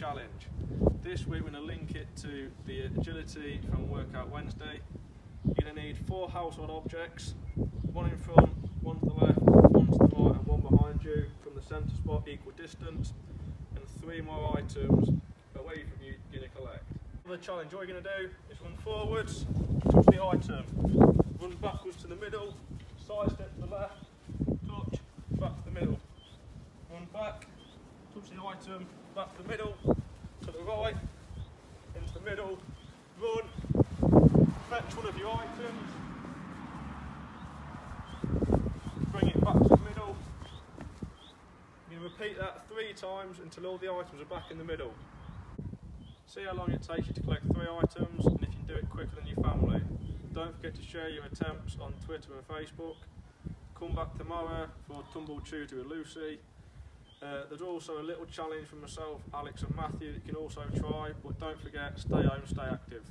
challenge. This week we're going to link it to the agility from Workout Wednesday. You're going to need four household objects, one in front, one to the left, one to the right and one behind you from the centre spot equal distance and three more items away from you you're going to collect. The challenge, what you're going to do is run forwards, touch the item, run backwards to the middle, side step to the left, touch, back to the middle, run back, item, back to the middle, to the right, into the middle, run, fetch one of your items, bring it back to the middle. You repeat that three times until all the items are back in the middle. See how long it takes you to collect three items and if you can do it quicker than your family. Don't forget to share your attempts on Twitter and Facebook. Come back tomorrow for Tumble Tuesday with Lucy. Uh, there's also a little challenge for myself, Alex and Matthew that you can also try, but don't forget, stay home, stay active.